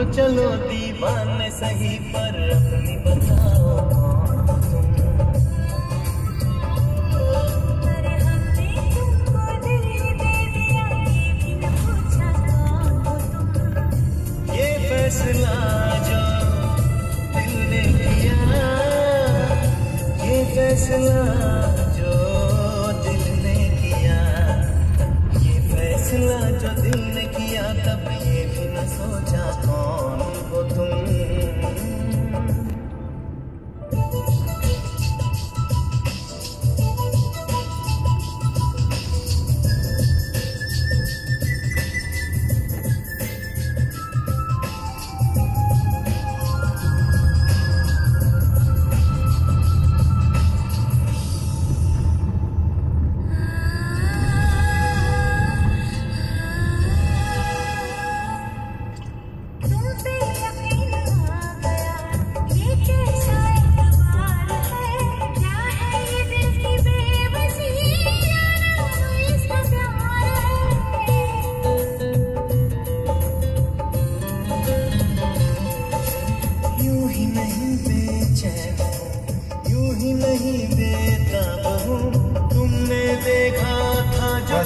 तो चलो दीवाने सही पर अपनी बताओ। फैसला जो दिल ने किया ये फैसला जो दिल ने किया ये फैसला जो दिल ने किया तब बेचैन यूँ ही नहीं बेताब हूँ तुमने देखा था जो